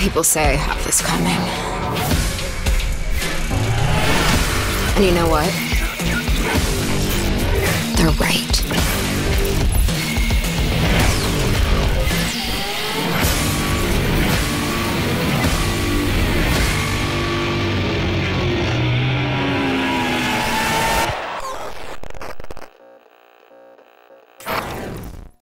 People say I have this coming. And you know what? They're right.